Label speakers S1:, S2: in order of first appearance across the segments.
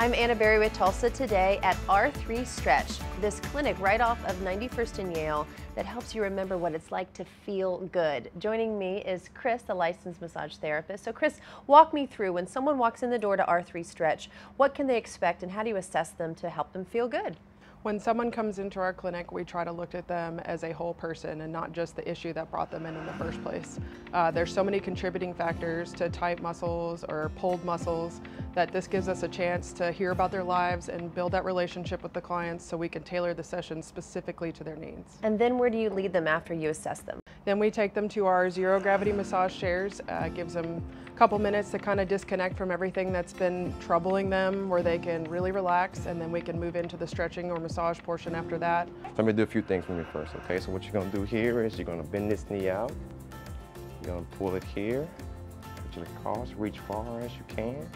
S1: I'm Anna Berry with Tulsa today at R3 Stretch, this clinic right off of 91st and Yale that helps you remember what it's like to feel good. Joining me is Chris, a licensed massage therapist. So Chris, walk me through when someone walks in the door to R3 Stretch, what can they expect and how do you assess them to help them feel good?
S2: When someone comes into our clinic, we try to look at them as a whole person and not just the issue that brought them in in the first place. Uh, there's so many contributing factors to tight muscles or pulled muscles that this gives us a chance to hear about their lives and build that relationship with the clients so we can tailor the session specifically to their needs.
S1: And then where do you lead them after you assess them?
S2: Then we take them to our zero gravity massage chairs. Uh, gives them a couple minutes to kind of disconnect from everything that's been troubling them where they can really relax and then we can move into the stretching or massage portion after that.
S3: I'm gonna do a few things with me first, okay? So what you're gonna do here is you're gonna bend this knee out. You're gonna pull it here, put your across, reach far as you can,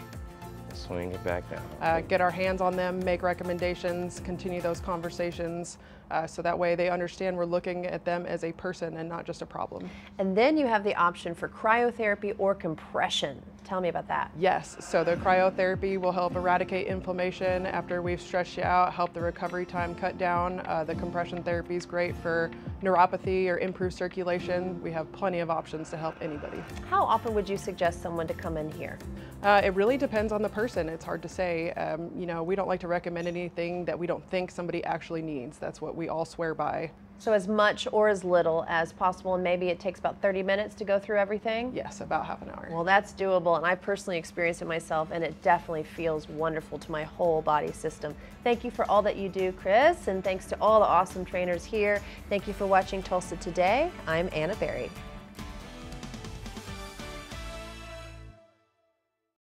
S3: swing it back down.
S2: Uh, get our hands on them, make recommendations, continue those conversations, uh, so that way they understand we're looking at them as a person and not just a problem.
S1: And then you have the option for cryotherapy or compression. Tell me about that.
S2: Yes, so the cryotherapy will help eradicate inflammation after we've stretched you out, help the recovery time cut down. Uh, the compression therapy is great for neuropathy or improved circulation. We have plenty of options to help anybody.
S1: How often would you suggest someone to come in here?
S2: Uh, it really depends on the person. It's hard to say. Um, you know, we don't like to recommend anything that we don't think somebody actually needs. That's what we all swear by.
S1: So as much or as little as possible, and maybe it takes about 30 minutes to go through everything?
S2: Yes, about half an hour.
S1: Well, that's doable, and I've personally experienced it myself, and it definitely feels wonderful to my whole body system. Thank you for all that you do, Chris, and thanks to all the awesome trainers here. Thank you for watching Tulsa Today. I'm Anna Berry.